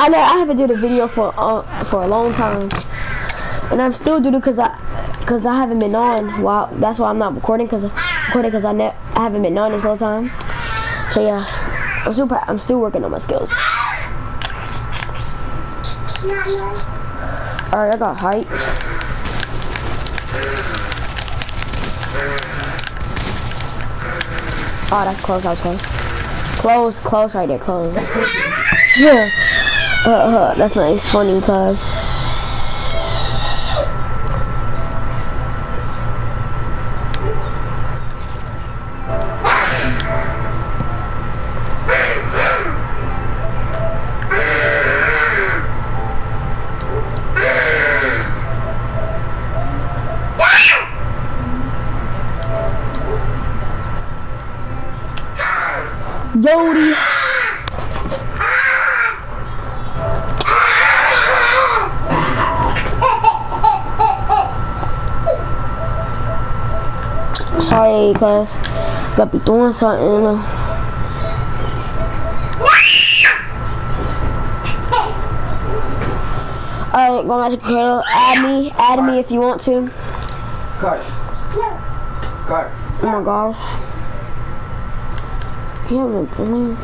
I know I haven't did a video for uh, for a long time, and I'm still doing it because I because I haven't been on. Wow, that's why I'm not recording because recording because I ne I haven't been on this whole time. So yeah, I'm still I'm still working on my skills. All right, I got height. Oh, that's close. That was close. Close, close right there. Close. yeah. Uh, uh, that's nice. Funny, cause. Sorry, cause gotta be doing something. Alright, go Magic Curl. Add me, add me if you want to. Cut. Cut. Oh my gosh. You haven't been.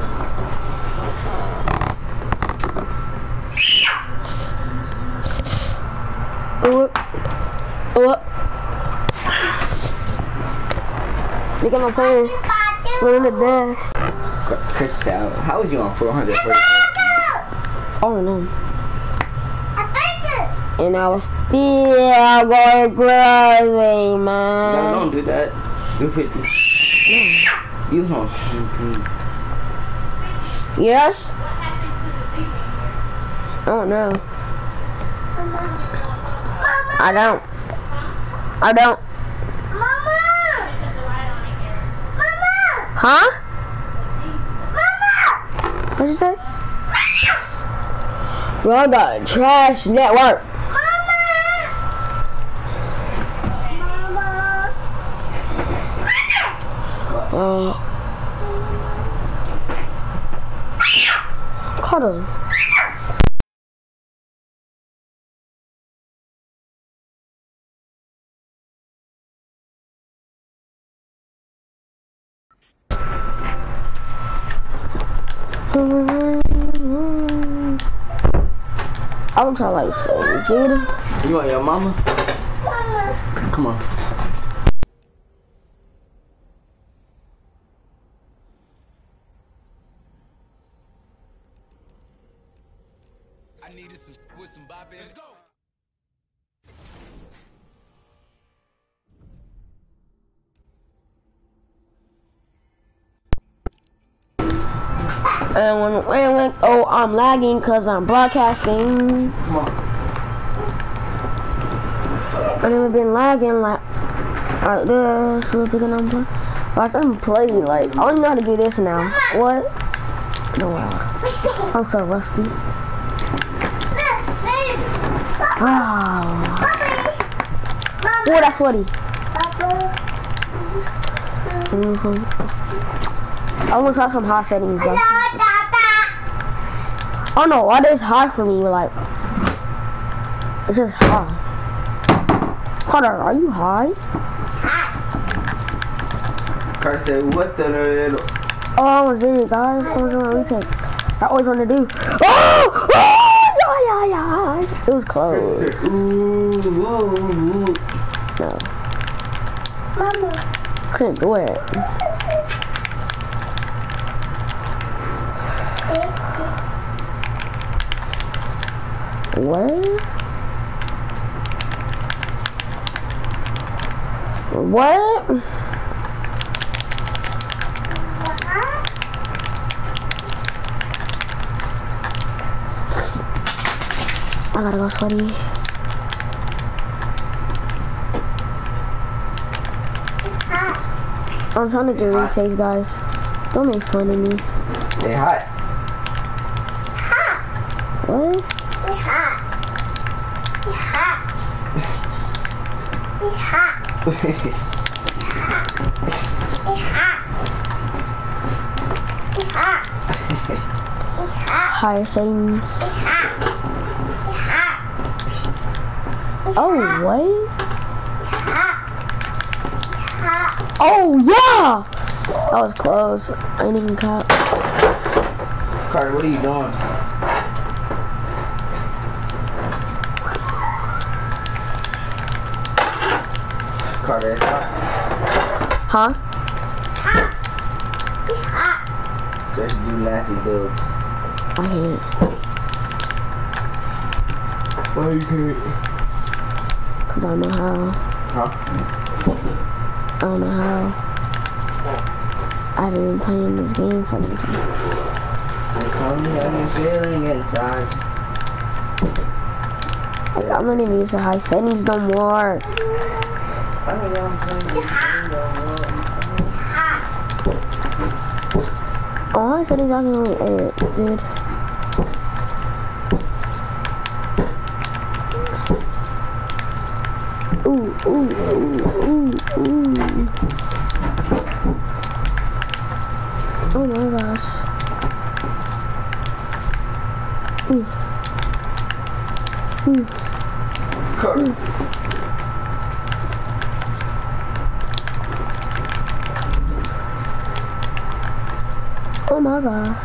Oh, oh. Look at my players. We're in the dash. Chris out. How was you on 440? Oh no. And I was still going crazy, No, man. don't do that. Do 50. You was on 10 Yes? Oh no. I don't. I don't. Huh? Mama! What'd you say? Bro, I got a trash network. Mama! Mama! Mama! Uh, Cuddle. I'm trying like say, Jada. You want your mama? mama? Come on. I'm lagging because I'm broadcasting. Come on. I never been lagging like like this. What's it gonna play? Watch, I'm play like I don't know how to do this now. What? No, wow. I'm so rusty. Oh, oh that's sweaty. I'm gonna try some hot settings. Though. Oh no, why this hard for me? Like, it's just hard. Carter, are you high? Car said, what the little? Oh, I almost did it, guys. I was on a retake. I always want to do. Oh! Oh! Yeah, yeah, yeah. It was close. Ooh, ooh, ooh. No. Couldn't do it. What? What? I gotta go sweaty. I'm trying to do retakes, guys. Don't make fun of me. They hot. higher settings. Oh, what? Oh, yeah! That was close. I didn't even caught. Carter, what are you doing? Carter, it's hot. Huh? Just do nasty builds. I can't. Why you can't? Because I don't know how. Huh? I don't know how. I haven't been playing this game for a long time. I come here and feeling inside. Like, I'm not even used to high settings no more. I'm settings, I can edit, dude. Ooh, ooh, ooh, ooh, ooh. Oh my gosh. Ooh. Ooh. Carter. Oh my god.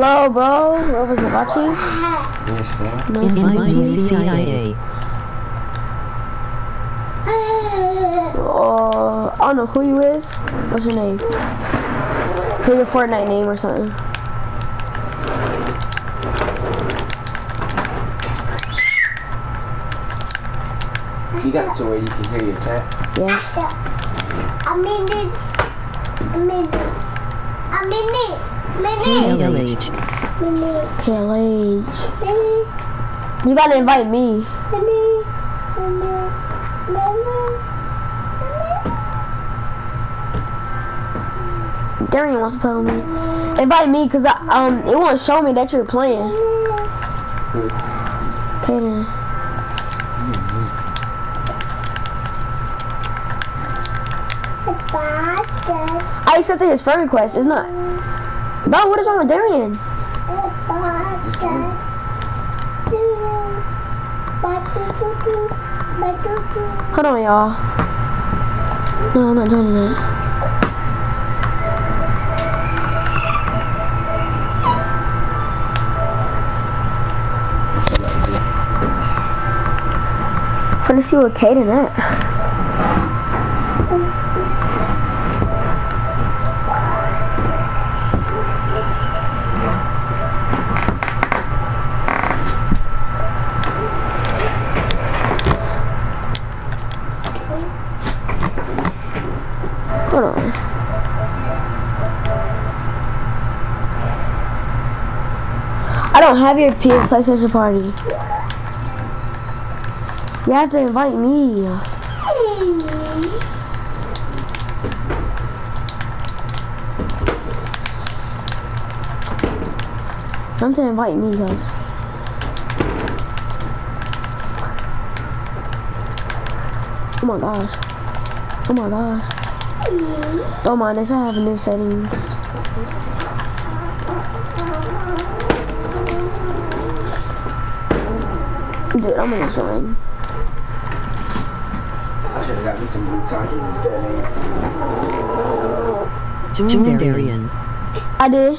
Hello, bro. Whoever's watching. Yes, man. Nice to Invite meet. CIA. Uh, I don't know who you is. What's your name? Put your Fortnite name or something. You got to where you can hear your tap. Yeah. A minute. A minute. A minute. Minute. KLH. Minute. KLH. Minute. You gotta invite me. Darian wants to play with me. Invite me, cause I, um, it won't show me that you're playing. Okay then. I accepted his friend request. It's not. Bro, what is wrong with Darian? Hold on, y'all. No, I'm not joining that. I'm gonna see what Kaden at. Hold on. I don't have your P PlayStation party. You have to invite me. Come to invite me, guys. Oh my gosh. Oh my gosh. Oh Don't mind this, I have new settings. Dude, I'm gonna join. I should have got me some Butakis instead, man. Join Darian. I did.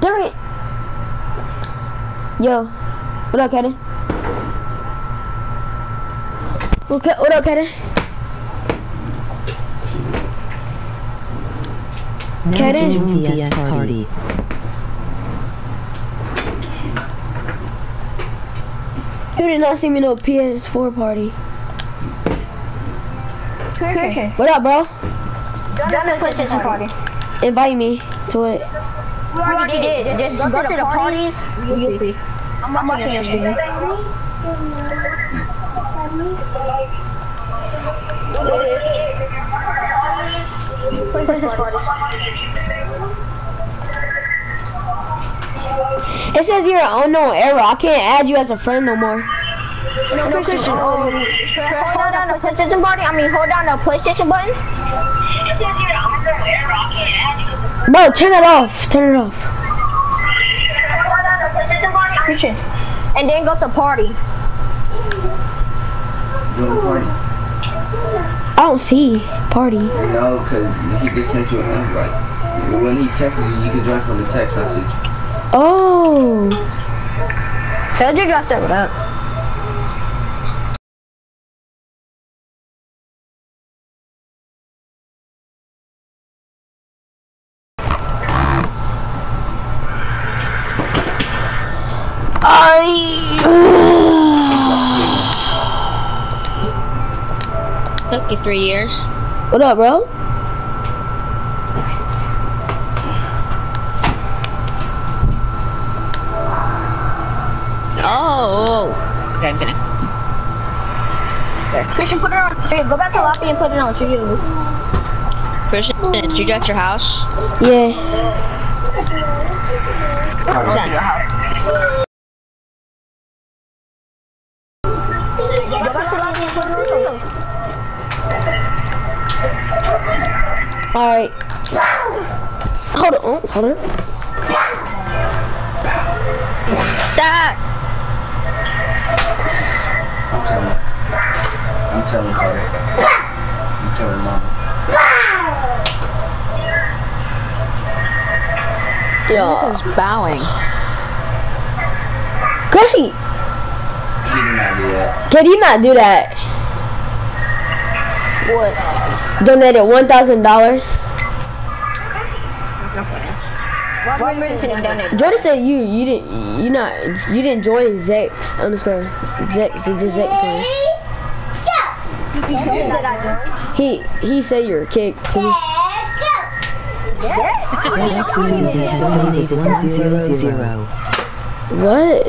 Darian. Yo. What up, Kaden? Okay, what up, Kaden? Now Karen? join PS Party. You did not see me no PS4 party. Okay. What up, bro? Join the PlayStation party. Invite me to it. We already did. Just go to the parties. You'll see. I'm, I'm watching your stream. PlayStation party. It says you're an unknown error. I can't add you as a friend no more. No, no Christian. Um, hold down the PlayStation button. I mean, hold down the PlayStation button. Bro, turn it off. Turn it off. Christian. And then go to party. Doing a party. I don't see party. No, cause he just sent you an invite. When he texted you, you can join from the text message. Oh. Tell you just set it up. I. Took you three years. What up, bro? Oh. oh. Okay, I'm gonna. Christian, put it on. Okay, go back to lobby and put it on to you. Christian, did you get your house? Yeah. Go to your house. Alright. Hold on. Oh, hold on. That. I'm telling. I'm telling Carter. You telling mom. Yeah. was bowing. Chrissy, He did not do that. can you not do that? What? Donated one thousand dollars. What minute you donate? Jordan said you you didn't you not you didn't join Zex underscore Zex you just Zex joined. He he said you were kicked too. Zex Susan has donated 100. What?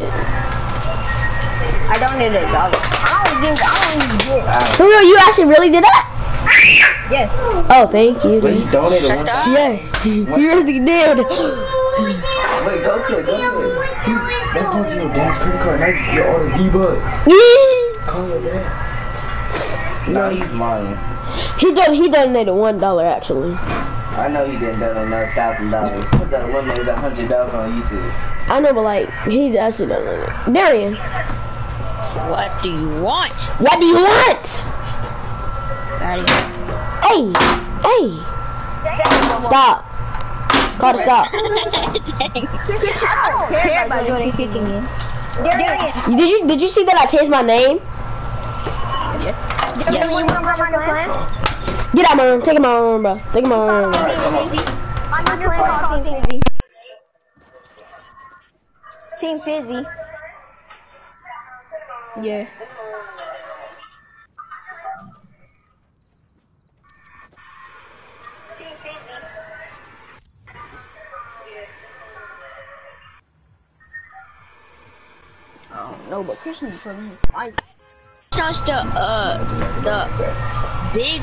I donated a dollar. I don't think I don't even get. For real, you actually really did that? Yes. Oh, thank you. Wait, he dude. donated one thousand. Yes, you really did. Wait, go to it, go to it. He's, that's going to your dad's credit card. Now you can get all the V-Bucks. Call your dad. No, he's lying. he done he donated one dollar actually. I know he didn't donate another thousand dollars. Cause that woman is a hundred dollars on YouTube. I know, but like he actually donated. Darian, What do you want? what do you want? Daddy? Hey, hey, stop. Gotta stop. Christian, I don't care about Jordan kicking me. Did you did you see that I changed my name? Darian, you wanna run my plan? Get out my room. Take it my room, bro. Take it my room. My new plan called Team Fizzy. Team Fizzy. Yeah. No, but Christian showing his life. Just the uh the big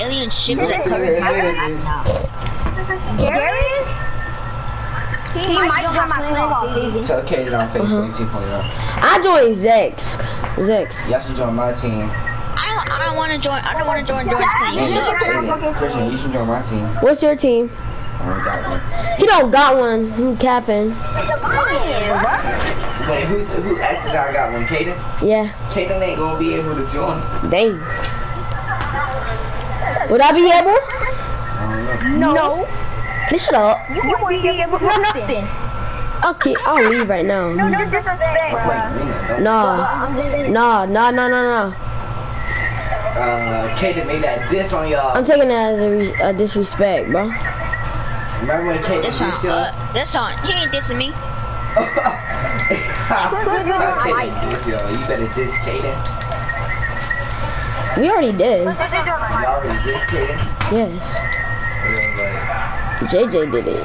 alien ship that covers half the map now. Darian? He, might join my plan called Fizzy. Tell Kaden on Facebook 2.0. I joined Zex. Zex. Y'all should join my team. I don't I don't want to join. I don't want to join Jordan's And, team. and Christian, you should join my team. What's your team? I already got one. He don't got one. He capping. Wait, who's, who actually I got one? Kaden? Yeah. Kaden ain't gonna be able to join. Dang. Would I be able? I don't know. No. Hey, shut up. You wouldn't be able to do nothing. Okay, I'll leave right now. No disrespect, Wait, bro. Nina, don't. Nah. I'm just saying. Nah, nah, nah, nah, nah. Uh, Kaden made that diss on y'all. I'm taking that as a, re- a disrespect, bro. Remember when Kaden dissed y'all? uh, this on. He ain't dissing me. Kaden diss y'all. Better diss Kaden. We already did. You already diss Kaden? Yes. JJ did it.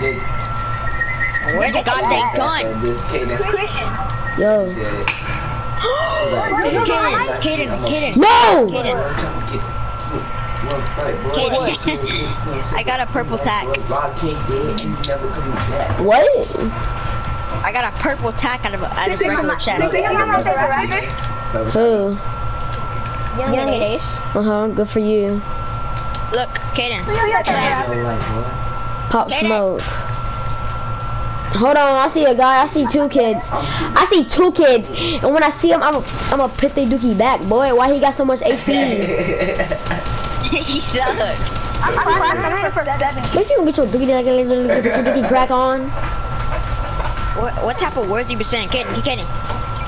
Jake Where's the goddamn gun? Kaden. Yo. Kaden, Kaden, Kaden. No! I got a purple tack. Rob King dead and he's never coming back. What? I got a purple tack out of a out of You regular know chest. my favorite rapper? That was Who? Young and Ace. Uh huh. Good for you. Look, Kaden. Who's your favorite rapper? Yo, like, what? Pop Get smoke. Hold on, I see a guy. I see two kids. I see two kids, and when I see him, I'm I'm gonna pit the dookie back, boy. Why he got so much HP? he sucked. I'm class number for seven. Make you get your dookie get your dookie crack on. What, what type of words you be saying, Kaden? Kaden.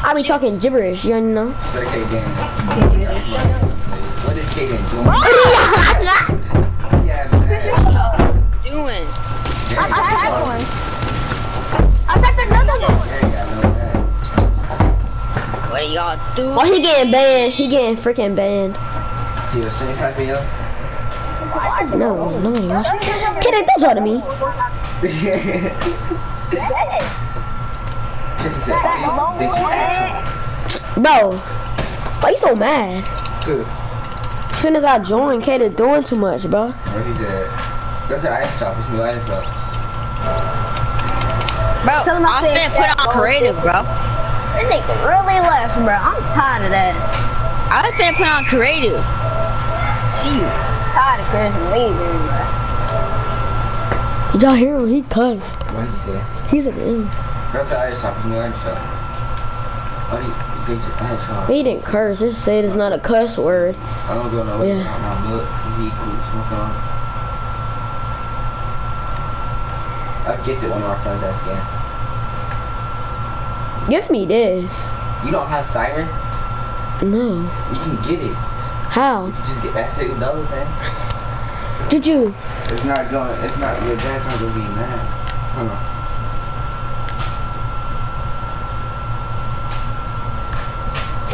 I be talking gibberish, you know. What is Kaden? What is Kaden doing? Yeah, man. Doing. I tagged one. I tagged another one. There you go, no bad. What are y'all doing? Why he getting banned? He getting freaking banned. He was saying something, yo? No, nobody wants. Kid, don't talk to me. She said, did, did you ask Bro, why you so mad? him? Who? As soon as I joined, Kid doing too much, bro. Where he said, that's an ice chop, it's new ice chop. Bro, Tell him I I'm said finna put that, on bro. creative, bro. This nigga really left, bro. I'm tired of that. I was finna put on creative. Shoot. Tired of Chris leaving, bro. Did y'all hear him? He cussed. What he said? He's an mm. That's chop, it's new ice chop. What do you think it's ice chop? He didn't curse. Just said it's not a cuss word. I don't go nowhere Yeah. my. He cool smoking on. I get it one of our friends that scan. Give me this. You don't have siren? No. You can get it. How? You just get that six dollar thing. Did you? It's not going. It's not. Your dad's not gonna be mad. Huh?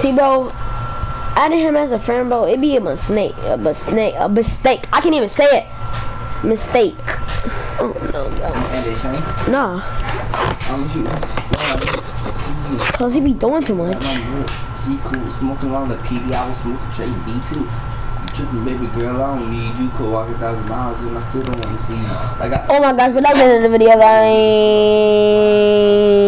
See, bro, adding him as a friend, bro, it'd be a mistake. A mistake. A mistake. I can't even say it. Mistake. Oh, no, bro. And they saying, Nah, I'm shooting. Yeah, see because he be doing too much. He cool smoking on the PD. I was smoking straight B2. The baby girl on me. You could walk a thousand miles and I still don't want to see you. Like I. Oh my gosh, but that's the end of the video, guys.